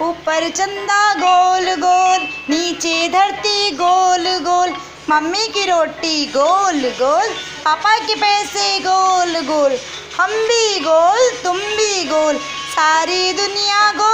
ऊपर चंदा गोल गोल, नीचे धरती गोल गोल, मम्मी की रोटी गोल गोल, पापा के पैसे गोल गोल, हम भी गोल, तुम भी गोल, सारी दुनिया गोल